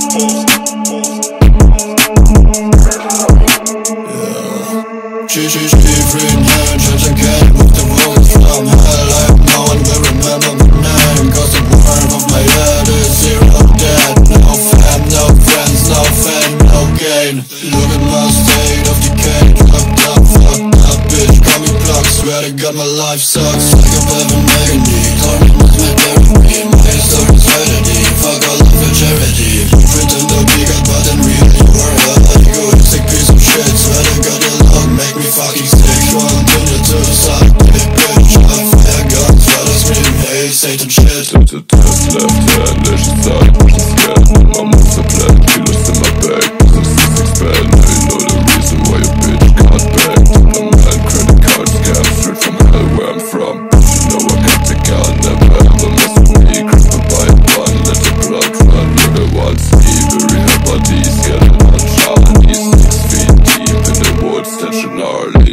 Чуть-чуть got from hell no one will remember name the my head is dead No no no fame, no gain. Look at my state of decay up, up, me Swear to god my life sucks. Like I've ever made it, learning my therapy fucking sick One minute to the side, big bitch I forgot that I scream, Satan shit Left hand, left hand, left side, push the skin My moves gnarly.